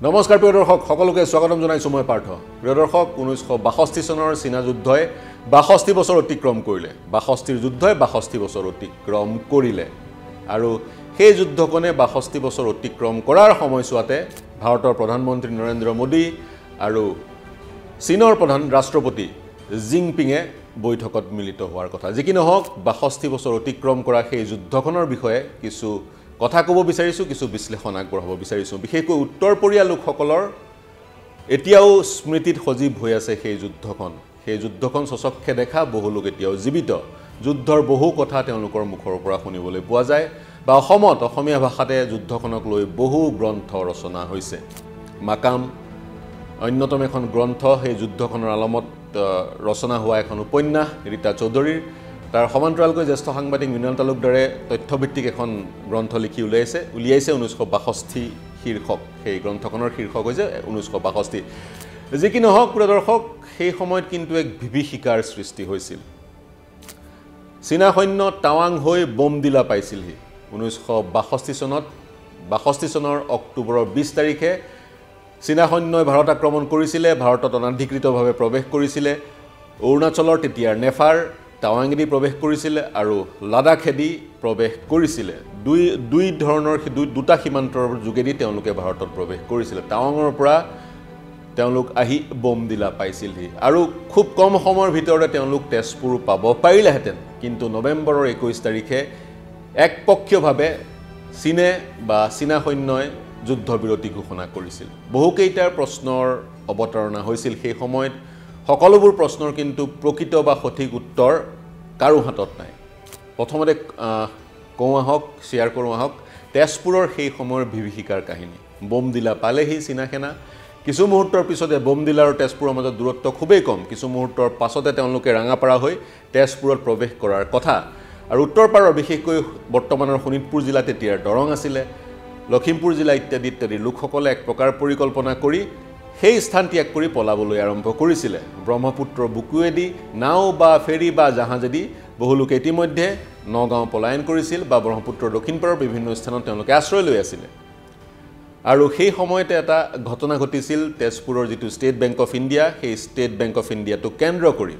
নমস্কাৰ প্ৰিয় দৰ্শক সকলোকে স্বাগতম জনাইছোঁ মই পাৰ্থ। প্ৰিয় দৰ্শক ঊনৈছশ বাষষ্ঠি চনৰ চীনা যুদ্ধই বাষষ্ঠি বছৰ অতিক্ৰম কৰিলে। বাষষ্ঠিৰ যুদ্ধই বাষষ্ঠি বছৰ অতিক্ৰম কৰিলে। আৰু সেই যুদ্ধখনে বাষষ্ঠি বছৰ অতিক্ৰম কৰাৰ সময়ছোৱাতে ভাৰতৰ প্ৰধানমন্ত্ৰী নৰেন্দ্ৰ মোদী আৰু চীনৰ প্ৰধান ৰাষ্ট্ৰপতি জিনপিঙে বৈঠকত মিলিত হোৱাৰ কথা। যি কি নহওক বাষষ্ঠি বছৰ অতিক্ৰম কৰা সেই যুদ্ধখনৰ বিষয়ে কিছু কথা ক'ব বিচাৰিছোঁ কিছু বিশ্লেষণ আগবঢ়াব বিচাৰিছোঁ। বিশেষকৈ উত্তৰ পৰিয়া লোকসকলৰ এতিয়াও স্মৃতিত সজীৱ হৈ আছে সেই যুদ্ধখন। সেই যুদ্ধখন চচক্ষে দেখা বহু লোক এতিয়াও জীৱিত। যুদ্ধৰ বহু কথা তেওঁলোকৰ মুখৰ পৰা শুনিবলৈ পোৱা যায় বা অসমত অসমীয়া ভাষাতে যুদ্ধখনক লৈ বহু গ্ৰন্থ ৰচনা হৈছে। মাকাম অন্যতম এখন গ্ৰন্থ সেই যুদ্ধখনৰ আলমত ৰচনা হোৱা এখন উপন্যাস ৰীতা চৌধুৰীৰ। তাৰ সমান্তৰালকৈ জ্যেষ্ঠ সাংবাদিক মৃণাল তালুকদাৰে তথ্যভিত্তিক এখন গ্ৰন্থ লিখি উলিয়াইছে উলিয়াইছে ঊনৈছশ বাষষ্ঠি শীৰ্ষক। সেই গ্ৰন্থখনৰ শীৰ্ষক হৈছে ঊনৈছশ বাষষ্ঠি। যি কি নহওক প্ৰিয় দৰ্শক সেই সময়ত কিন্তু এক বিভীষিকাৰ সৃষ্টি হৈছিল। চীনা সৈন্য টাৱাং হৈ বোমদিলা পাইছিলহি। ঊনৈছশ বাষষ্ঠি চনত বাষষ্ঠি চনৰ অক্টোবৰৰ বিছ তাৰিখে চীনা সৈন্যই ভাৰত আক্ৰমণ কৰিছিলে ভাৰতত অনাধিকৃতভাৱে প্ৰৱেশ কৰিছিলে। অৰুণাচলৰ তেতিয়াৰ নেফাৰ টাৱাঙেদি প্ৰৱেশ কৰিছিলে আৰু লাডাখেদি প্ৰৱেশ কৰিছিলে। দুই দুই ধৰণৰ দুই দুটা সীমান্তৰ যোগেদি তেওঁলোকে ভাৰতত প্ৰৱেশ কৰিছিলে। টাৱাঙৰ পৰা তেওঁলোক আহি বোমদিলা পাইছিলহি। আৰু খুব কম সময়ৰ ভিতৰতে তেওঁলোক তেজপুৰ পাব পাৰিলেহেঁতেন। কিন্তু নৱেম্বৰৰ একৈছ তাৰিখে একপক্ষীয়ভাৱে চীনে বা চীনা সৈন্যই যুদ্ধবিৰতি ঘোষণা কৰিছিল। বহুকেইটাৰ প্ৰশ্নৰ অৱতাৰণা হৈছিল সেই সময়ত। সকলোবোৰ প্ৰশ্নৰ কিন্তু প্ৰকৃত বা সঠিক উত্তৰ কাৰো হাতত নাই। প্ৰথমতে কওঁ আহক শ্বেয়াৰ কৰোঁ আহক তেজপুৰৰ সেই সময়ৰ বিভীষিকাৰ কাহিনী। বোমদিলা পালেহি চীনা সেনা। কিছু মুহূৰ্তৰ পিছতে বোমদিলা আৰু তেজপুৰৰ মাজত দূৰত্ব খুবেই কম। কিছু মুহূৰ্তৰ পাছতে তেওঁলোকে ৰাঙাপাৰা হৈ তেজপুৰত প্ৰৱেশ কৰাৰ কথা। আৰু উত্তৰ পাৰৰ বিশেষকৈ বৰ্তমানৰ শোণিতপুৰ জিলা তেতিয়াৰ দৰং আছিলে। লখিমপুৰ জিলা ইত্যাদি ইত্যাদি লোকসকলে এক প্ৰকাৰ পৰিকল্পনা কৰি সেই স্থান ত্যাগ কৰি পলাবলৈ আৰম্ভ কৰিছিলে। ব্ৰহ্মপুত্ৰৰ বুকুৱেদি নাও বা ফেৰী বা জাহাজেদি বহু লোকে ইতিমধ্যে নগাঁও পলায়ন কৰিছিল বা ব্ৰহ্মপুত্ৰৰ দক্ষিণ পাৰৰ বিভিন্ন স্থানত তেওঁলোকে আশ্ৰয় লৈ আছিলে। আৰু সেই সময়তে এটা ঘটনা ঘটিছিল তেজপুৰৰ যিটো ষ্টেট বেংক অফ ইণ্ডিয়া সেই ষ্টেট বেংক অফ ইণ্ডিয়াটোক কেন্দ্ৰ কৰি।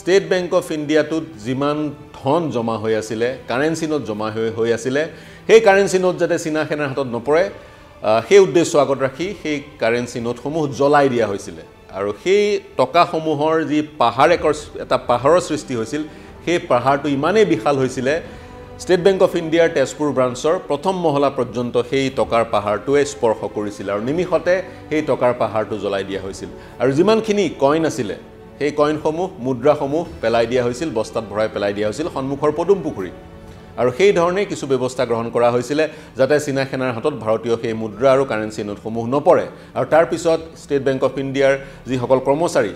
ষ্টেট বেংক অফ ইণ্ডিয়াটোত যিমান ধন জমা হৈ আছিলে কাৰেঞ্চি নোট জমা হৈ হৈ আছিলে সেই কাৰেঞ্চি নোট যাতে চীনা সেনাৰ হাতত নপৰে সেই উদ্দেশ্য আগত ৰাখি সেই কাৰেঞ্চি নোটসমূহ জ্বলাই দিয়া হৈছিলে। আৰু সেই টকাসমূহৰ যি পাহাৰ একৰ এটা পাহাৰৰ সৃষ্টি হৈছিল সেই পাহাৰটো ইমানেই বিশাল হৈছিলে ষ্টেট বেংক অফ ইণ্ডিয়াৰ তেজপুৰ ব্ৰাঞ্চৰ প্ৰথম মহলা পৰ্যন্ত সেই টকাৰ পাহাৰটোৱে স্পৰ্শ কৰিছিল আৰু নিমিষতে সেই টকাৰ পাহাৰটো জ্বলাই দিয়া হৈছিল। আৰু যিমানখিনি কইন আছিলে সেই কইনসমূহ মুদ্ৰাসমূহ পেলাই দিয়া হৈছিল বস্তাত ভৰাই পেলাই দিয়া হৈছিল সন্মুখৰ পদুম পুখুৰী আৰু সেই ধৰণেই কিছু ব্যৱস্থা গ্ৰহণ কৰা হৈছিলে যাতে চীনা সেনাৰ হাতত ভাৰতীয় সেই মুদ্ৰা আৰু কাৰেঞ্চি নোটসমূহ নপৰে। আৰু তাৰপিছত ষ্টেট বেংক অফ ইণ্ডিয়াৰ যিসকল কৰ্মচাৰী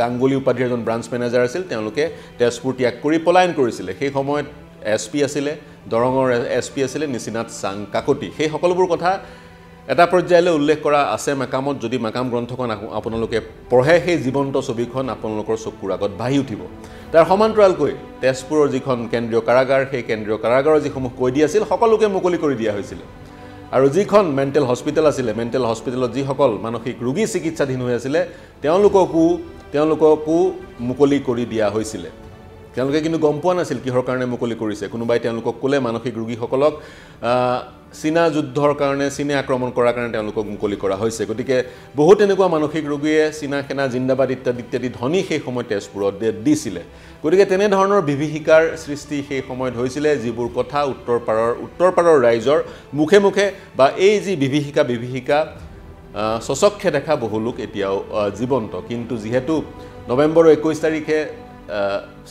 গাংগুলী উপাধিৰ এজন ব্ৰাঞ্চ মেনেজাৰ আছিল তেওঁলোকে তেজপুৰ ত্যাগ কৰি পলায়ন কৰিছিলে। সেই সময়ত এছ পি আছিলে দৰঙৰ এছ পি আছিলে নিচিনাথ চাং কাকতি। সেই সকলোবোৰ কথা এটা পৰ্যায়লৈ উল্লেখ কৰা আছে মাকামত। যদি মাকাম গ্ৰন্থখন আপ- আপোনালোকে পঢ়ে সেই জীৱন্ত ছবিখন আপোনালোকৰ চকুৰ আগত ভাহি উঠিব। তাৰ সমান্তৰালকৈ তেজপুৰৰ যিখন কেন্দ্ৰীয় কাৰাগাৰ সেই কেন্দ্ৰীয় কাৰাগাৰৰ যিসমূহ কয়দী আছিল সকলোকে মুকলি কৰি দিয়া হৈছিলে। আৰু যিখন মেণ্টেল হস্পিটেল আছিলে মেণ্টেল হস্পিটেলত যিসকল মানসিক ৰোগী চিকিৎসাধীন হৈ আছিলে তেওঁলোককো তেওঁলোককো মুকলি কৰি দিয়া হৈছিলে। তেওঁলোকে কিন্তু গম পোৱা নাছিল কিহৰ কাৰণে মুকলি কৰিছে। কোনোবাই তেওঁলোকক ক'লে মানসিক ৰোগীসকলক চীনা যুদ্ধৰ কাৰণে চীনে আক্ৰমণ কৰাৰ কাৰণে তেওঁলোকক মুকলি কৰা হৈছে। গতিকে বহুত এনেকুৱা মানসিক ৰোগীয়ে চীনা সেনা জিন্দাবাদ ইত্যাদি ইত্যাদি ধ্বনি সেই সময়ত তেজপুৰত দিছিলে। গতিকে তেনেধৰণৰ বিভীষিকাৰ সৃষ্টি সেই সময়ত হৈছিলে যিবোৰ কথা উত্তৰ পাৰৰ উত্তৰ পাৰৰ ৰাইজৰ মুখে মুখে বা এই যি বিভীষিকা বিভীষিকা স্বচক্ষে দেখা বহু লোক এতিয়াও জীৱন্ত। কিন্তু যিহেতু নৱেম্বৰৰ একৈছ তাৰিখে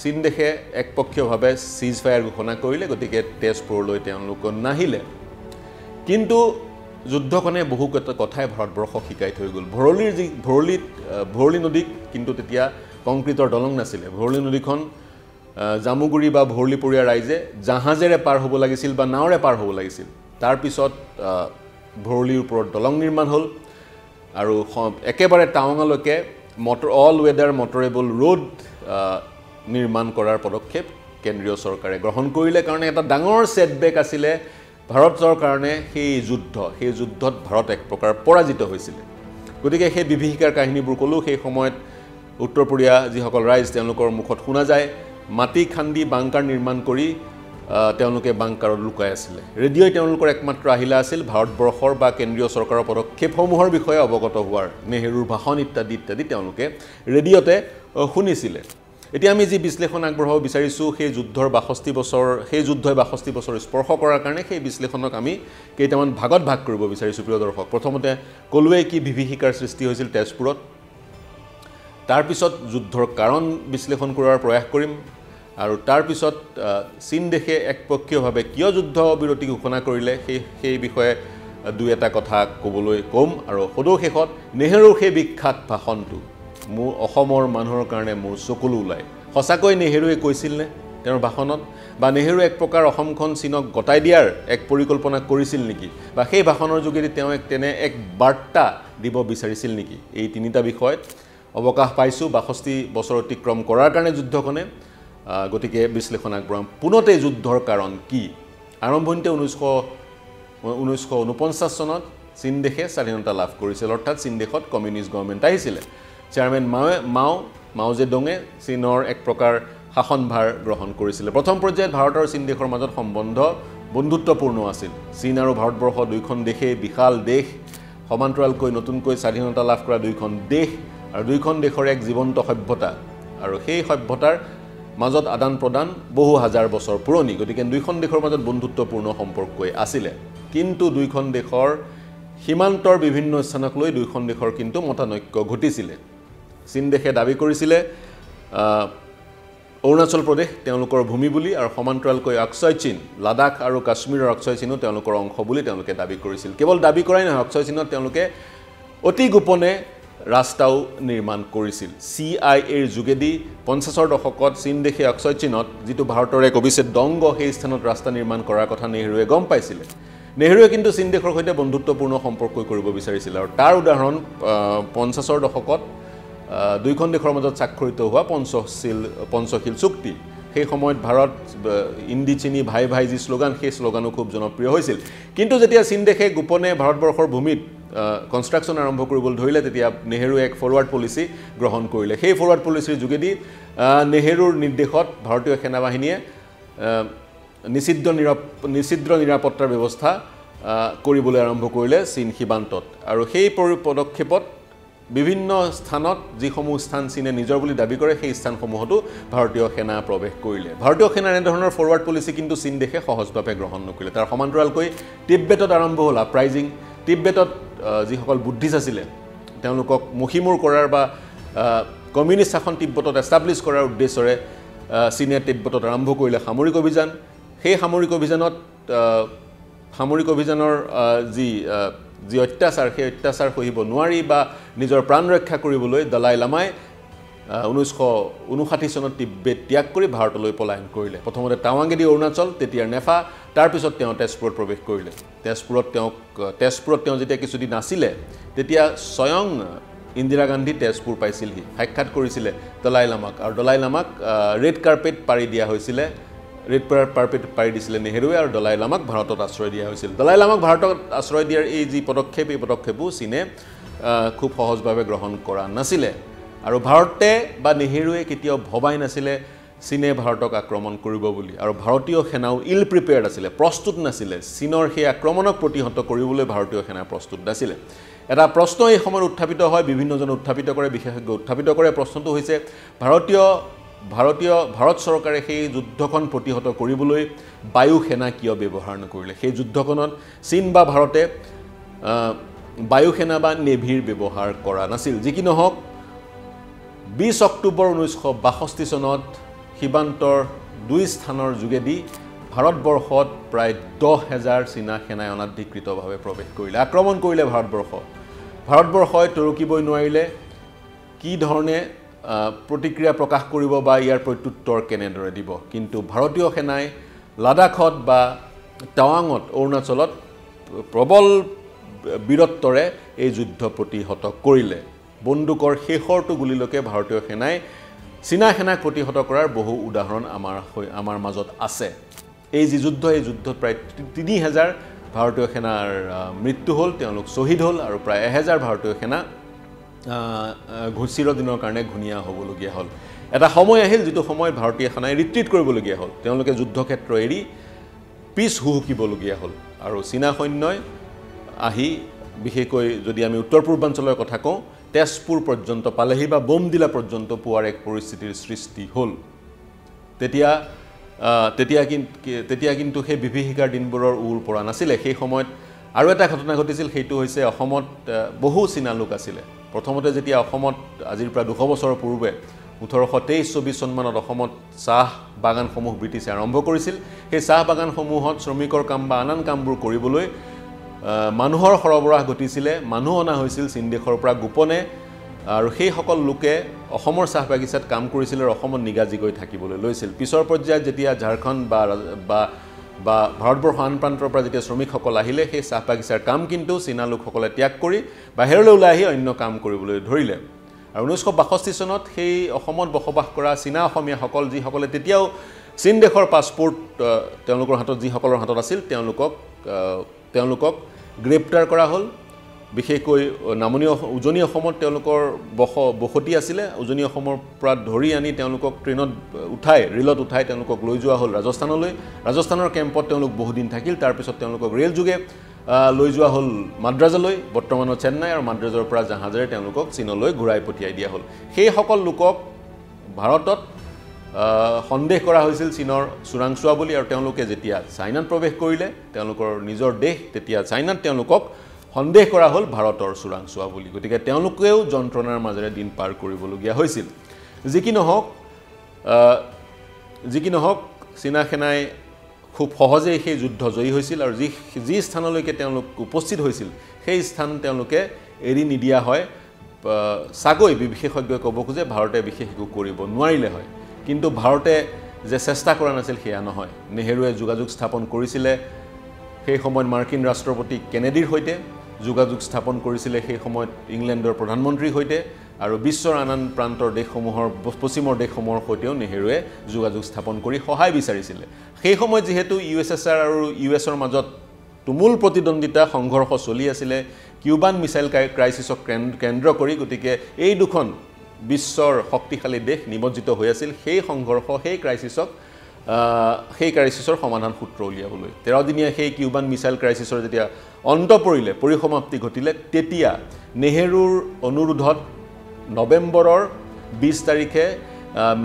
চীন দেশে একপক্ষীয়ভাৱে চিজ ফায়াৰ ঘোষণা কৰিলে গতিকে তেজপুৰলৈ তেওঁলোক নাহিলে। কিন্তু যুদ্ধখনে বহু কথাই ভাৰতবৰ্ষক শিকাই থৈ গ'ল। ভৰলীৰ যি ভৰলীত ভৰলী নদীত কিন্তু তেতিয়া কংক্ৰিটৰ দলং নাছিলে। ভৰলী নদীখন জামুগুৰি বা ভৰলীপৰীয়া ৰাইজে জাহাজেৰে পাৰ হ'ব লাগিছিল বা নাৱেৰে পাৰ হ'ব লাগিছিল। তাৰপিছত ভৰলীৰ ওপৰত দলং নিৰ্মাণ হ'ল আৰু একেবাৰে টাৱাঙলৈকে motor all weather motorable road নিৰ্মাণ কৰাৰ পদক্ষেপ কেন্দ্ৰীয় চৰকাৰে গ্ৰহণ কৰিলে কাৰণ এটা ডাঙৰ ছেটবেক আছিলে ভাৰতৰ কাৰণে সেই যুদ্ধ সেই যুদ্ধত ভাৰত এক প্ৰকাৰ পৰাজিত হৈছিলে। গতিকে সেই বিভীষিকাৰ কাহিনীবোৰ ক'লোঁ সেই সময়ত উত্তৰ কোৰিয়া যিসকল ৰাইজ তেওঁলোকৰ মুখত শুনা যায় মাটি খান্দি বাংকাৰ নিৰ্মাণ কৰি তেওঁলোকে বাংকাৰত লুকাই আছিলে। ৰেডিঅ'ই তেওঁলোকৰ একমাত্ৰ আহিলা আছিল ভাৰতবৰ্ষৰ বা কেন্দ্ৰীয় চৰকাৰৰ পদক্ষেপসমূহৰ বিষয়ে অৱগত হোৱাৰ নেহেৰুৰ ভাষণ ইত্যাদি ইত্যাদি তেওঁলোকে ৰেডিঅ'তে শুনিছিলে। এতিয়া আমি যি বিশ্লেষণ আগবঢ়াব বিচাৰিছোঁ সেই যুদ্ধৰ বাষষ্ঠি বছৰ সেই যুদ্ধই বাষষ্ঠি বছৰ স্পৰ্শ কৰাৰ কাৰণে সেই বিশ্লেষণক আমি কেইটামান ভাগত ভাগ কৰিব বিচাৰিছোঁ প্ৰিয় দৰ্শক। প্ৰথমতে ক'লোৱেই কি বিভীষিকাৰ সৃষ্টি হৈছিল তেজপুৰত? তাৰপিছত যুদ্ধৰ কাৰণ বিশ্লেষণ কৰাৰ প্ৰয়াস কৰিম। আৰু তাৰপিছত চীন দেশে একপক্ষীয়ভাৱে কিয় যুদ্ধ বিৰতি ঘোষণা কৰিলে সেই সেই বিষয়ে দুই এটা কথা ক'বলৈ ক'ম। আৰু সদৌ নেহেৰুৰ সেই বিখ্যাত ভাষণটো। মোৰ অসমৰ মানুহৰ কাৰণে মোৰ চকুলো ওলায় সঁচাকৈ নেহেৰুৱে কৈছিলনে? তেওঁৰ ভাষণত? বা নেহেৰু এক প্ৰকাৰ অসমখন চীনক গতাই দিয়াৰ এক পৰিকল্পনা কৰিছিল নেকি? বা সেই ভাষণৰ যোগেদি তেওঁ এক তেনে এক বাৰ্তা দিব বিচাৰিছিল নেকি? এই তিনিটা বিষয়ত অৱকাশ পাইছোঁ বাষষ্ঠি বছৰ অতিক্ৰম কৰাৰ কাৰণে যুদ্ধখনে। গতিকে বিশ্লেষণ আগবঢ়াম। পোনতে যুদ্ধৰ কাৰণ কি? আৰম্ভণিতে ঊনৈছশ ঊনৈছশ ঊনপঞ্চাছ চনত চীন দেশে স্বাধীনতা লাভ কৰিছিল। অৰ্থাৎ চীন দেশত কমিউনিষ্ট গভৰ্ণমেণ্ট আহিছিলে। চেয়াৰমেন মাৱে মাও মাও জেডঙে চীনৰ এক প্ৰকাৰ শাসনভাৰ গ্ৰহণ কৰিছিলে। প্ৰথম পৰ্যায়ত ভাৰত আৰু চীন দেশৰ মাজত সম্বন্ধ বন্ধুত্বপূৰ্ণ আছিল। চীন আৰু ভাৰতবৰ্ষ দুয়োখন দেশেই বিশাল দেশ। সমান্তৰালকৈ নতুনকৈ স্বাধীনতা লাভ কৰা দুয়োখন দেশ আৰু দুয়োখন দেশৰ এক জীৱন্ত সভ্যতা। আৰু সেই সভ্যতাৰ মাজত আদান প্ৰদান বহু হাজাৰ বছৰ পুৰণি। গতিকে দুয়োখন দেশৰ মাজত বন্ধুত্বপূৰ্ণ সম্পৰ্কই আছিলে। কিন্তু দুয়োখন দেশৰ সীমান্তৰ বিভিন্ন স্থানক লৈ দুয়োখন দেশৰ কিন্তু মতানৈক্য ঘটিছিলে। চীন দেশে দাবী কৰিছিলে অৰুণাচল প্ৰদেশ তেওঁলোকৰ ভূমি বুলি আৰু সমান্তৰালকৈ অক্ষয় চীন লাডাখ আৰু কাশ্মীৰৰ অক্ষয় চীনো তেওঁলোকৰ অংশ বুলি তেওঁলোকে দাবী কৰিছিল। কেৱল দাবী কৰাই নহয় অক্ষয় চীনত তেওঁলোকে অতি গোপনে ৰাস্তাও নিৰ্মাণ কৰিছিল। চি আই এৰ যোগেদি পঞ্চাছৰ দশকত চীন দেশে অক্ষয় চীনত যিটো ভাৰতৰ এক অবিচ্ছেদ্য অংগ সেই স্থানত ৰাস্তা নিৰ্মাণ কৰাৰ কথা নেহেৰুৱে গম পাইছিলে। নেহেৰুৱে কিন্তু চীন দেশৰ সৈতে বন্ধুত্বপূৰ্ণ সম্পৰ্ক কৰিব বিচাৰিছিল আৰু তাৰ উদাহৰণ পঞ্চাছৰ দশকত দুয়োখন দেশৰ মাজত স্বাক্ষৰিত হোৱা পঞ্চশীল পঞ্চশীল চুক্তি। সেই সময়ত ভাৰত ইণ্ডি চিনি ভাই ভাই যি শ্লোগান সেই শ্লোগানো খুব জনপ্ৰিয় হৈছিল। কিন্তু যেতিয়া চীন দেশে গোপনে ভাৰতবৰ্ষৰ ভূমিত কনষ্ট্ৰাকশ্যন আৰম্ভ কৰিবলৈ ধৰিলে তেতিয়া নেহেৰুৱে এক ফৰৱাৰ্ড পলিচি গ্ৰহণ কৰিলে। সেই ফৰৱাৰ্ড পলিচিৰ যোগেদি নেহেৰুৰ নিৰ্দেশত ভাৰতীয় সেনা বাহিনীয়ে নিষিদ্ধ নিৰাপ নিষিদ্ধ নিৰাপত্তাৰ ব্যৱস্থা কৰিবলৈ আৰম্ভ কৰিলে চীন সীমান্তত। আৰু সেই পদক্ষেপত বিভিন্ন স্থানত যিসমূহ স্থান চীনে নিজৰ বুলি দাবী কৰে সেই স্থানসমূহতো ভাৰতীয় সেনা প্ৰৱেশ কৰিলে। ভাৰতীয় সেনাৰ এনেধৰণৰ ফৰৱাৰ্ড পলিচি কিন্তু চীন দেশে সহজভাৱে গ্ৰহণ নকৰিলে। তাৰ সমান্তৰালকৈ টিব্বেটত আৰম্ভ হ'ল আপ্ৰাইজিং টিব্বেটত যিসকল বুদ্ধিষ্ট আছিলে তেওঁলোকক মহিমূৰ কৰাৰ বা কমিউনিষ্ট শাসন তিব্বতত এষ্টাব্লিছ কৰাৰ উদ্দেশ্যৰে চীনে তিব্বতত আৰম্ভ কৰিলে সামৰিক অভিযান। সেই সামৰিক অভিযানত সামৰিক অভিযানৰ যি যি অত্যাচাৰ সেই অত্যাচাৰ সহিব নোৱাৰি বা নিজৰ প্ৰাণ ৰক্ষা কৰিবলৈ দলাই লামাই ঊনৈছশ ঊনষাঠি চনত টিব্বেট ত্যাগ কৰি ভাৰতলৈ পলায়ন কৰিলে। প্ৰথমতে টাৱাঙেদি অৰুণাচল তেতিয়াৰ নেফা তাৰপিছত তেওঁ তেজপুৰত প্ৰৱেশ কৰিলে। তেজপুৰত তেওঁক তেজপুৰত তেওঁ যেতিয়া কিছুদিন আছিলে তেতিয়া স্বয়ং ইন্দিৰা গান্ধী তেজপুৰ পাইছিলহি। সাক্ষাৎ কৰিছিলে দলাই লামাক আৰু দলাই লামাক ৰেড কাৰ্পেট পাৰি দিয়া হৈছিলে। ৰেড পাৰ্পেট পাৰি দিছিলে নেহেৰুৱে আৰু দলাই লামাক ভাৰতত আশ্ৰয় দিয়া হৈছিল। দলাই লামাক ভাৰতত আশ্ৰয় দিয়াৰ এই যি পদক্ষেপ এই পদক্ষেপো চীনে খুব সহজভাৱে গ্ৰহণ কৰা নাছিলে। আৰু ভাৰতে বা নেহেৰুৱে কেতিয়াও ভবাই নাছিলে চীনে ভাৰতক আক্ৰমণ কৰিব বুলি। আৰু ভাৰতীয় সেনাও ইল প্ৰিপেয়াৰ্ড আছিলে প্ৰস্তুত নাছিলে। চীনৰ সেই আক্ৰমণক প্ৰতিহত কৰিবলৈ ভাৰতীয় সেনা প্ৰস্তুত নাছিলে। এটা প্ৰশ্ন এই সময়ত উত্থাপিত হয় বিভিন্নজনে উত্থাপিত কৰে বিশেষজ্ঞ উত্থাপিত কৰে। প্ৰশ্নটো হৈছে ভাৰতীয় ভাৰতীয় ভাৰত চৰকাৰে সেই যুদ্ধখন প্ৰতিহত কৰিবলৈ বায়ু সেনা কিয় ব্যৱহাৰ নকৰিলে? সেই যুদ্ধখনত চীন বা ভাৰতে বায়ু সেনা বা নেভিৰ ব্যৱহাৰ কৰা নাছিল যি কি নহওক বিছ অক্টোবৰ ঊনৈছশ বাষষ্ঠি চনত সীমান্তৰ দুই স্থানৰ যোগেদি ভাৰতবৰ্ষত প্ৰায় দহ হেজাৰ চীনা সেনাই অনাধিকৃতভাৱে প্ৰৱেশ কৰিলে। আক্ৰমণ কৰিলে ভাৰতবৰ্ষ। ভাৰতবৰ্ষই টৰকিবই নোৱাৰিলে কি ধৰণে প্ৰতিক্ৰিয়া প্ৰকাশ কৰিব বা ইয়াৰ প্ৰত্যুত্তৰ কেনেদৰে দিব। কিন্তু ভাৰতীয় সেনাই লাডাখত বা টাৱাঙত অৰুণাচলত প্ৰবল বীৰত্বৰে এই যুদ্ধ প্ৰতিহত কৰিলে। বন্দুকৰ শেষৰটো গুলিলৈকে ভাৰতীয় সেনাই চীনা সেনাক প্ৰতিহত কৰাৰ বহু উদাহৰণ আমাৰ আমাৰ মাজত আছে। এই যি যুদ্ধ এই যুদ্ধত প্ৰায় তিনি হেজাৰ ভাৰতীয় সেনাৰ মৃত্যু হ'ল তেওঁলোক শ্বহীদ হ'ল আৰু প্ৰায় এহেজাৰ ভাৰতীয় সেনা চিৰদিনৰ কাৰণে ঘূণীয়া হ'বলগীয়া হ'ল। এটা সময় আহিল যিটো সময়ত ভাৰতীয় সেনাই ৰিট্ৰিট কৰিবলগীয়া হ'ল। তেওঁলোকে যুদ্ধক্ষেত্ৰ এৰি পিছ হুহুকিবলগীয়া হ'ল। আৰু চীনা সৈন্যই আহি বিশেষকৈ যদি আমি উত্তৰ পূৰ্বাঞ্চলৰ কথা কওঁ তেজপুৰ পৰ্যন্ত পালেহি বা বোমদিলা পৰ্যন্ত পোৱাৰ এক পৰিস্থিতিৰ সৃষ্টি হ'ল। তেতিয়া তেতিয়া কিন্তু তেতিয়া কিন্তু সেই বিভীষিকাৰ দিনবোৰৰ উৰ পৰা নাছিলে। সেই সময়ত আৰু এটা ঘটনা ঘটিছিল সেইটো হৈছে অসমত বহু চীনা লোক আছিলে। প্ৰথমতে যেতিয়া অসমত আজিৰ পৰা দুশ বছৰৰ পূৰ্বে ওঠৰশ তেইছ চৌবিছ চনমানত অসমত চাহ বাগানসমূহ ব্ৰিটিছে আৰম্ভ কৰিছিল সেই চাহ বাগানসমূহত শ্ৰমিকৰ কাম বা আন আন কামবোৰ কৰিবলৈ মানুহৰ সৰবৰাহ ঘটিছিলে মানুহ অনা হৈছিল চীন দেশৰ পৰা গোপনে আৰু সেইসকল লোকে অসমৰ চাহ বাগিচাত কাম কৰিছিল আৰু অসমত নিগাজিকৈ থাকিবলৈ লৈছিল। পিছৰ পৰ্যায়ত যেতিয়া ঝাৰখণ্ড বা বা বা ভাৰতবৰ্ষৰ আন প্ৰান্তৰ পৰা যেতিয়া শ্ৰমিকসকল আহিলে সেই চাহ বাগিচাৰ কাম কিন্তু চীনা লোকসকলে ত্যাগ কৰি বাহিৰলৈ ওলাই আহি অন্য কাম কৰিবলৈ ধৰিলে। আৰু ঊনৈছশ বাষষ্ঠি চনত সেই অসমত বসবাস কৰা চীনা অসমীয়াসকল যিসকলে তেতিয়াও চীন দেশৰ পাছপৰ্ট তেওঁলোকৰ হাতত যিসকলৰ হাতত আছিল তেওঁলোকক তেওঁলোকক গ্ৰেপ্তাৰ কৰা হ'ল। বিশেষকৈ নামনি উজনি অসমত তেওঁলোকৰ বস বসতি আছিলে। উজনি অসমৰ পৰা ধৰি আনি তেওঁলোকক ট্ৰেইনত উঠাই ৰেলত উঠাই তেওঁলোকক লৈ যোৱা হ'ল ৰাজস্থানলৈ। ৰাজস্থানৰ কেম্পত তেওঁলোক বহুদিন থাকিল। তাৰপিছত তেওঁলোকক ৰেল যোগে লৈ যোৱা হ'ল মাদ্ৰাজলৈ বৰ্তমানৰ চেন্নাই আৰু মাদ্ৰাজৰ পৰা জাহাজেৰে তেওঁলোকক চীনলৈ ঘূৰাই পঠিয়াই দিয়া হ'ল। সেইসকল লোকক ভাৰতত সন্দেহ কৰা হৈছিল চীনৰ চোৰাংচোৱা বুলি আৰু তেওঁলোকে যেতিয়া চাইনাত প্ৰৱেশ কৰিলে তেওঁলোকৰ নিজৰ দেশ তেতিয়া চাইনাত তেওঁলোকক সন্দেহ কৰা হ'ল ভাৰতৰ চোৰাংচোৱা বুলি। গতিকে তেওঁলোকেও যন্ত্ৰণাৰ মাজেৰে দিন পাৰ কৰিবলগীয়া হৈছিল। যি কি নহওক যি কি নহওক চীনা সেনাই খুব সহজেই সেই যুদ্ধ জয়ী হৈছিল আৰু যি যি স্থানলৈকে তেওঁলোক উপস্থিত হৈছিল সেই স্থান তেওঁলোকে এৰি নিদিয়া হয়। চাগৈ বিশেষজ্ঞই ক'ব খোজে ভাৰতে বিশেষ একো কৰিব নোৱাৰিলে হয়। কিন্তু ভাৰতে যে চেষ্টা কৰা নাছিল সেয়া নহয়। নেহেৰুৱে যোগাযোগ স্থাপন কৰিছিলে। সেই সময়ত মাৰ্কিন ৰাষ্ট্ৰপতি কেনেডিৰ সৈতে। যোগাযোগ স্থাপন কৰিছিলে সেই সময়ত ইংলেণ্ডৰ প্ৰধানমন্ত্ৰীৰ সৈতে আৰু বিশ্বৰ আন আন প্ৰান্তৰ দেশসমূহৰ পশ্চিমৰ দেশসমূহৰ সৈতেও নেহেৰুৱে যোগাযোগ স্থাপন কৰি সহায় বিচাৰিছিলে। সেই সময়ত যিহেতু ইউ এছ এছ আৰ আৰু ইউ এছৰ মাজত তুমুল প্ৰতিদ্বন্দ্বিতা সংঘৰ্ষ চলি আছিলে কিউবান মিছাইল ক্ৰাইচিছক কেন্দ্ৰ কৰি গতিকে এই দুখন বিশ্বৰ শক্তিশালী দেশ নিমজ্জিত হৈ আছিল। সেই সংঘৰ্ষ সেই ক্ৰাইচিছক সেই ক্ৰাইচিছৰ সমাধান সূত্ৰ উলিয়াবলৈ। তেৰদিনীয়া সেই কিউবান মিছাইল ক্ৰাইচিছৰ যেতিয়া অন্ত পৰিলে পৰিসমাপ্তি ঘটিলে তেতিয়া নেহেৰুৰ অনুৰোধত নৱেম্বৰৰ বিছ তাৰিখে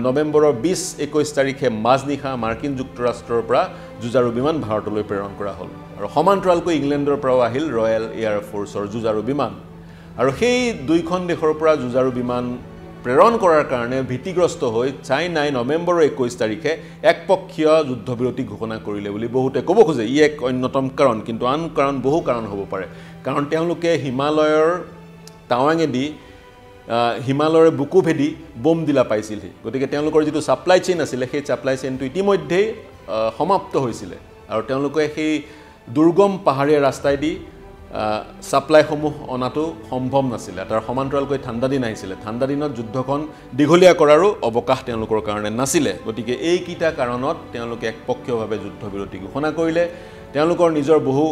নৱেম্বৰৰ বিছ একৈছ তাৰিখে মাজনিশা মাৰ্কিন যুক্তৰাষ্ট্ৰৰ পৰা যুঁজাৰু বিমান ভাৰতলৈ প্ৰেৰণ কৰা হ'ল। আৰু সমান্তৰালকৈ ইংলেণ্ডৰ পৰাও আহিল ৰয়েল এয়াৰ ফ'ৰ্চৰ যুঁজাৰু বিমান। আৰু সেই দুইখন দেশৰ পৰা যুঁজাৰু বিমান প্ৰেৰণ কৰাৰ কাৰণে ভীতিগ্ৰস্ত হৈ চাইনাই নৱেম্বৰৰ একৈছ তাৰিখে একপক্ষীয় যুদ্ধবিৰতি ঘোষণা কৰিলে বুলি বহুতে ক'ব খোজে। ই এক অন্যতম কাৰণ কিন্তু আন কাৰণ বহু কাৰণ হ'ব পাৰে। কাৰণ তেওঁলোকে হিমালয়ৰ টাৱাঙেদি হিমালয়ৰ বুকু ভেদি বোম দিলা পাইছিলহি। গতিকে তেওঁলোকৰ যিটো ছাপ্লাই চেইন আছিলে সেই ছাপ্লাই চেইনটো ইতিমধ্যেই সমাপ্ত হৈছিলে। আৰু তেওঁলোকে সেই দুৰ্গম পাহাৰীয়া ৰাস্তাইদি ছাপ্লাইসমূহ অনাটো সম্ভৱ নাছিলে। তাৰ সমান্তৰালকৈ ঠাণ্ডা দিন আহিছিলে। ঠাণ্ডা দিনত যুদ্ধখন দীঘলীয়া কৰাৰো অৱকাশ তেওঁলোকৰ কাৰণে নাছিলে। গতিকে এইকেইটা কাৰণত তেওঁলোকে একপক্ষীয়ভাৱে যুদ্ধবিৰতি ঘোষণা কৰিলে। তেওঁলোকৰ নিজৰ বহু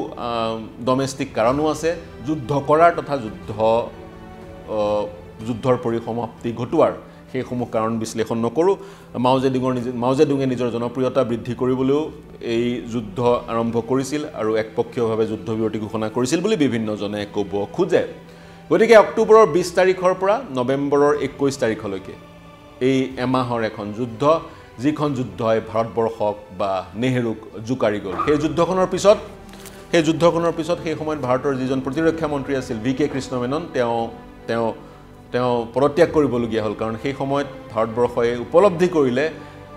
ডমেষ্টিক কাৰণো আছে। যুদ্ধ কৰাৰ তথা যুদ্ধ যুদ্ধৰ পৰিসমাপ্তি ঘটোৱাৰ সেইসমূহ কাৰণ বিশ্লেষণ নকৰোঁ। মাও জেডুঙৰ নিজ মাও জেডুঙে নিজৰ জনপ্ৰিয়তা বৃদ্ধি কৰিবলৈও এই যুদ্ধ আৰম্ভ কৰিছিল আৰু একপক্ষীয়ভাৱে যুদ্ধবিৰতি ঘোষণা কৰিছিল বুলি বিভিন্নজনে ক'ব খোজে। গতিকে অক্টোবৰৰ বিছ তাৰিখৰ পৰা নৱেম্বৰৰ একৈছ তাৰিখলৈকে এই এমাহৰ এখন যুদ্ধ যিখন যুদ্ধই ভাৰতবৰ্ষক বা নেহেৰুক জোকাৰি গ'ল। সেই যুদ্ধখনৰ পিছত সেই যুদ্ধখনৰ পিছত সেই সময়ত ভাৰতৰ যিজন প্ৰতিৰক্ষা মন্ত্ৰী আছিল ভি কে কৃষ্ণমেনন তেওঁ তেওঁ তেওঁ পদত্যাগ কৰিবলগীয়া হ'ল কাৰণ সেই সময়ত ভাৰতবৰ্ষই উপলব্ধি কৰিলে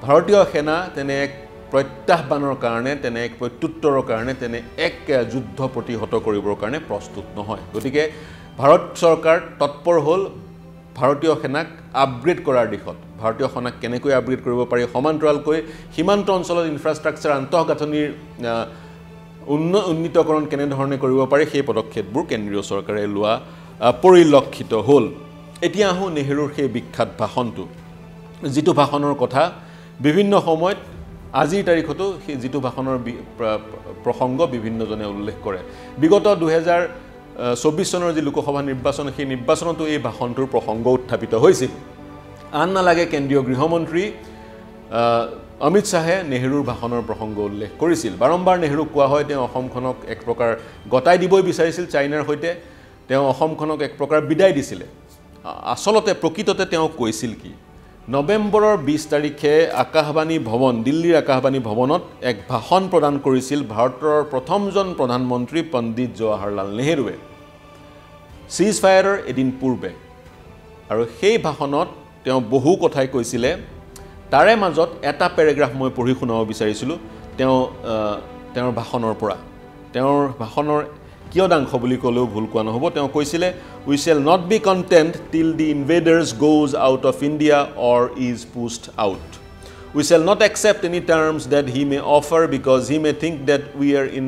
ভাৰতীয় সেনা তেনে এক প্ৰত্যাহ্বানৰ কাৰণে তেনে এক প্ৰত্যুত্তৰৰ কাৰণে তেনে এক যুদ্ধ প্ৰতিহত কৰিবৰ কাৰণে প্ৰস্তুত নহয়। গতিকে ভাৰত চৰকাৰ তৎপৰ হ'ল ভাৰতীয় সেনাক আপগ্ৰেড কৰাৰ দিশত। ভাৰতীয় সেনাক কেনেকৈ আপগ্ৰেড কৰিব পাৰি সমান্তৰালকৈ সীমান্ত অঞ্চলত ইনফ্ৰাষ্ট্ৰাকচাৰ আন্তঃগাঁথনিৰ উন্ন উন্নীতকৰণ কেনেধৰণে কৰিব পাৰি সেই পদক্ষেপবোৰ কেন্দ্ৰীয় চৰকাৰে লোৱা পৰিলক্ষিত হ'ল। এতিয়া আহোঁ নেহেৰুৰ সেই বিখ্যাত ভাষণটো। যিটো ভাষণৰ কথা বিভিন্ন সময়ত আজিৰ তাৰিখতো সেই যিটো ভাষণৰ প্ৰসংগ বিভিন্নজনে উল্লেখ কৰে। বিগত দুহেজাৰ চৌব্বিছ চনৰ যি লোকসভা নিৰ্বাচন সেই নিৰ্বাচনতো এই ভাষণটোৰ প্ৰসংগ উত্থাপিত হৈছিল। আন নালাগে কেন্দ্ৰীয় গৃহমন্ত্ৰী অমিত শ্বাহে নেহৰুৰ ভাষণৰ প্ৰসংগ উল্লেখ কৰিছিল। বাৰম্বাৰ নেহৰুক কোৱা হয় তেওঁ অসমখনক এক প্ৰকাৰ গতাই দিবই বিচাৰিছিল চাইনাৰ সৈতে তেওঁ অসমখনক এক প্ৰকাৰ বিদায় দিছিলে। আচলতে প্ৰকৃততে তেওঁ কৈছিল কি? নৱেম্বৰৰ বিছ তাৰিখে আকাশবাণী ভৱন দিল্লীৰ আকাশবাণী ভৱনত এক ভাষণ প্ৰদান কৰিছিল ভাৰতৰ প্ৰথমজন প্ৰধানমন্ত্ৰী পণ্ডিত জৱাহৰলাল নেহৰুৱে। চিজ ফায়াৰৰ এদিন পূৰ্বে। আৰু সেই ভাষণত তেওঁ বহু কথাই কৈছিলে। তাৰে মাজত এটা পেৰেগ্ৰাফ মই পঢ়ি শুনাব বিচাৰিছিলোঁ তেওঁ তেওঁৰ ভাষণৰ পৰা। তেওঁৰ ভাষণৰ কিয়দাংশ বুলি ক'লেও ভুল কোৱা নহ'ব তেওঁ কৈছিলে we shall not be content till the invaders goes out of India or is pushed out we shall not accept any terms that he may offer because he may think that we are in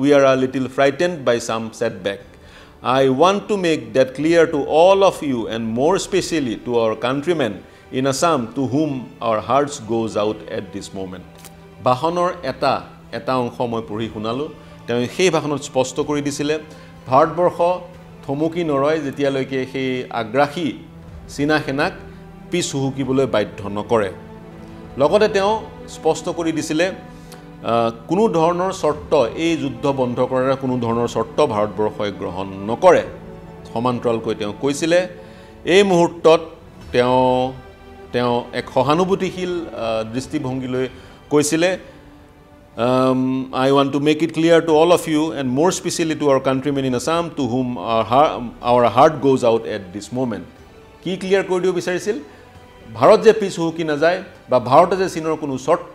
we are a little frightened by some setback I want to make that clear to all of you and more specially to our countrymen in Assam to whom our hearts goes out at this moment ভাষণৰ এটা এটা অংশ মই পঢ়ি শুনালোঁ তেওঁ সেই ভাষণত স্পষ্ট কৰি দিছিলে ভাৰতবৰ্ষ থমকি নৰয় যেতিয়ালৈকে সেই আগ্ৰাসী চীনা সেনাক পিছ হুহুকিবলৈ বাধ্য নকৰে। লগতে তেওঁ স্পষ্ট কৰি দিছিলে কোনো ধৰণৰ চৰ্ত এই যুদ্ধ বন্ধ কৰাৰ কোনো ধৰণৰ চৰ্ত ভাৰতবৰ্ষই গ্ৰহণ নকৰে। সমান্তৰালকৈ তেওঁ কৈছিলে এই মুহূৰ্তত তেওঁ তেওঁ এক সহানুভূতিশীল দৃষ্টিভংগীলৈ কৈছিলে I want to make it clear to all of you and more specially to our countrymen in Assam to whom our heart goes out at this moment কি ক্লিয়াৰ কৰি দিব বিচাৰিছিল ভাৰত যে পিছ হুকি নাযায় বা ভাৰতে যে চীনৰ কোনো চৰ্ত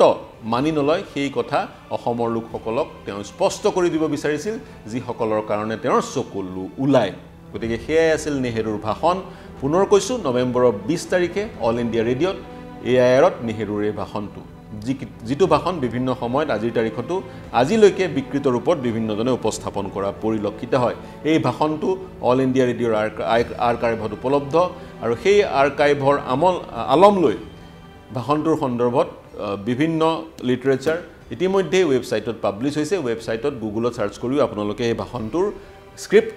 মানি নলয় সেই কথা অসমৰ লোকসকলক তেওঁ স্পষ্ট কৰি দিব বিচাৰিছিল যিসকলৰ কাৰণে তেওঁৰ চকুলো ওলায় গতিকে সেয়াই আছিল নেহেৰুৰ ভাষণ পুনৰ কৈছোঁ নৱেম্বৰৰ বিছ তাৰিখে অল ইণ্ডিয়া ৰেডিঅ'ত এ আই আৰত নেহেৰুৰ এই ভাষণটো যি যিটো ভাষণ বিভিন্ন সময়ত আজিৰ তাৰিখতো আজিলৈকে বিকৃত ৰূপত বিভিন্নজনে উপস্থাপন কৰা পৰিলক্ষিত হয়। এই ভাষণটো অল ইণ্ডিয়া ৰেডিঅ'ৰ আৰ্কাইভত উপলব্ধ আৰু সেই আৰ্কাইভৰ আমল আলম লৈ ভাষণটোৰ সন্দৰ্ভত বিভিন্ন লিটাৰেচাৰ ইতিমধ্যেই ৱেবছাইটত পাব্লিছ হৈছে। ৱেবছাইটত গুগলত ছাৰ্চ কৰিও আপোনালোকে এই ভাষণটোৰ স্ক্ৰিপ্ট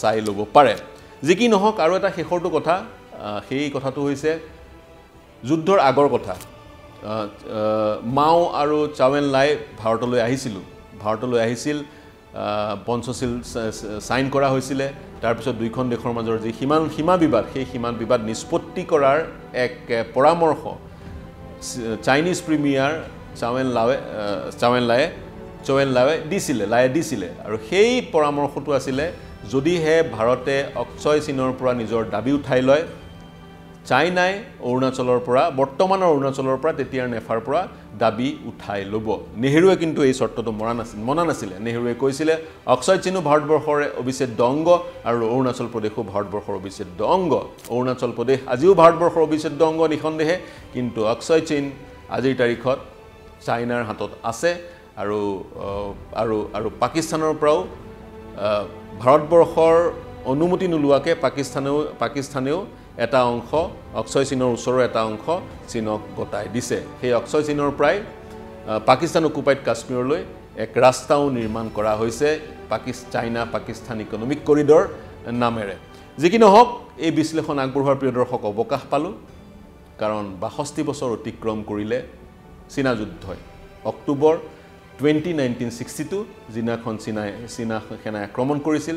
চাই ল'ব পাৰে। যি কি নহওক আৰু এটা শেষৰটো কথা সেই কথাটো হৈছে যুদ্ধৰ আগৰ কথা। মাও আৰু চাৱেন লাই ভাৰতলৈ আহিছিলোঁ। ভাৰতলৈ আহিছিল পঞ্চশীল ছাইন কৰা হৈছিলে। তাৰপিছত দুইখন দেশৰ মাজৰ যি সীমা সীমা বিবাদ সেই সীমা বিবাদ নিষ্পত্তি কৰাৰ এক পৰামৰ্শ চাইনিজ প্ৰিমিয়াৰ চাৱেন লাৱে চাৱেন লায়ে চৱেন লাৱে দিছিলে লায়ে দিছিলে। আৰু সেই পৰামৰ্শটো আছিলে যদিহে ভাৰতে অক্ষয় চীনৰ পৰা নিজৰ দাবী উঠাই লয় চাইনাই অৰুণাচলৰ পৰা বৰ্তমানৰ অৰুণাচলৰ পৰা তেতিয়াৰ নেফাৰ পৰা দাবী উঠাই ল'ব। নেহৰুৱে কিন্তু এই চৰ্তটো মৰা নাছিল মনা নাছিলে। নেহৰুৱে কৈছিলে অক্ষয় চীনো ভাৰতবৰ্ষৰ অবিচ্ছেদ্য অংগ আৰু অৰুণাচল প্ৰদেশো ভাৰতবৰ্ষৰ অবিচ্ছেদ্য অংগ অৰুণাচল প্ৰদেশ আজিও ভাৰতবৰ্ষৰ অবিচ্ছেদ্য অংগ নিঃসন্দেহে। কিন্তু অক্ষয় চীন আজিৰ তাৰিখত চাইনাৰ হাতত আছে আৰু আৰু আৰু পাকিস্তানৰ পৰাও ভাৰতবৰ্ষৰ অনুমতি নোলোৱাকৈ পাকিস্তানেও পাকিস্তানেও এটা অংশ অক্ষয় চীনৰ ওচৰৰ এটা অংশ চীনক গতাই দিছে। সেই অক্ষয় চীনৰ পৰাই পাকিস্তান অকুপাইড কাশ্মীৰলৈ এক ৰাস্তাও নিৰ্মাণ কৰা হৈছে পাকিস চাইনা পাকিস্তান ইকনমিক কৰিডৰ নামেৰে। যি কি নহওক এই বিশ্লেষণ আগবঢ়োৱাৰ প্ৰিয় দৰ্শক অৱকাশ পালোঁ কাৰণ বাষষ্ঠি বছৰ অতিক্ৰম কৰিলে চীনা যুদ্ধই। October twenty nineteen sixty two যিদিনাখন চীনাই চীনা সেনাই আক্ৰমণ কৰিছিল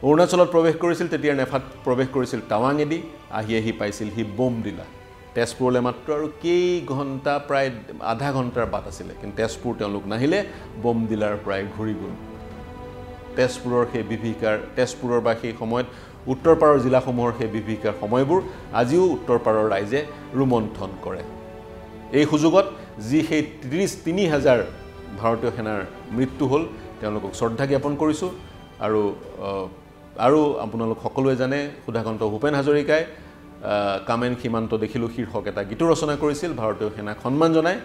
অৰুণাচলত প্ৰৱেশ কৰিছিল তেতিয়া নেফাত প্ৰৱেশ কৰিছিল টাৱাঙেদি আহি আহি পাইছিল সি বোমডিলা। তেজপুৰলৈ মাত্ৰ আৰু কেইঘণ্টা প্ৰায় আধা ঘণ্টাৰ বাট আছিলে। কিন্তু তেজপুৰ তেওঁলোক নাহিলে বোমডিলাৰ পৰাই ঘূৰি গ'ল। তেজপুৰৰ সেই বিভীষিকাৰ তেজপুৰৰ বা সেই সময়ত উত্তৰ পাৰৰ জিলাসমূহৰ সেই বিভীষিকাৰ সময়বোৰ আজিও উত্তৰ পাৰৰ ৰাইজে ৰোমন্থন কৰে। এই সুযোগত যি সেই ত্ৰিছ তিনি হাজাৰ ভাৰতীয় সেনাৰ মৃত্যু হ'ল তেওঁলোকক শ্ৰদ্ধা জ্ঞাপন কৰিছোঁ আৰু আৰু আপোনালোক সকলোৱে জানে সুধাকন্ত ভূপেন হাজৰিকাই কামেন সীমান্ত দেখিলোঁ শীৰ্ষক এটা গীতো ৰচনা কৰিছিল ভাৰতীয় সেনাক সন্মান জনাই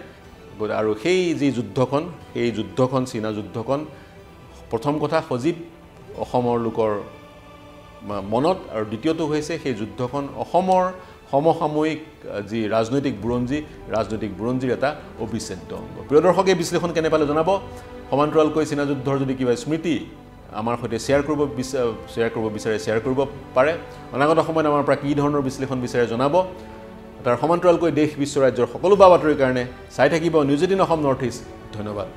আৰু সেই যি যুদ্ধখন সেই যুদ্ধখন চীনা যুদ্ধখন প্ৰথম কথা সজীৱ অসমৰ লোকৰ মনত আৰু দ্বিতীয়টো হৈছে সেই যুদ্ধখন অসমৰ সমসাময়িক যি ৰাজনৈতিক বুৰঞ্জী ৰাজনৈতিক বুৰঞ্জীৰ এটা অবিচ্ছেদ্য অংগ। প্ৰিয় দৰ্শক বিশ্লেষণ কেনে পালে জনাব? সমান্তৰালকৈ চীনা যুদ্ধৰ যদি কিবা স্মৃতি আমাৰ সৈতে শ্বেয়াৰ কৰিব বিচা শ্বেয়াৰ কৰিব বিচাৰে শ্বেয়াৰ কৰিব পাৰে। অনাগত সময়ত আমাৰ পৰা কি ধৰণৰ বিশ্লেষণ বিচাৰে জনাব। তাৰ সমান্তৰালকৈ দেশ বিশ্ব ৰাজ্যৰ সকলো বা বাতৰিৰ কাৰণে চাই থাকিব News Eighteen Assam North East ধন্যবাদ।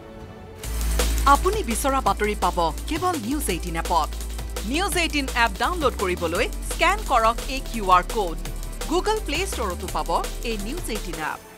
আপুনি বিচৰা বাতৰি পাব কেৱল নিউজ এইটিন এপত। নিউজ এইটিন এপ ডাউনলোড কৰিবলৈ স্কেন কৰক এই Q R code Google Play ষ্টৰতো পাব এই নিউজ এইটিন এপ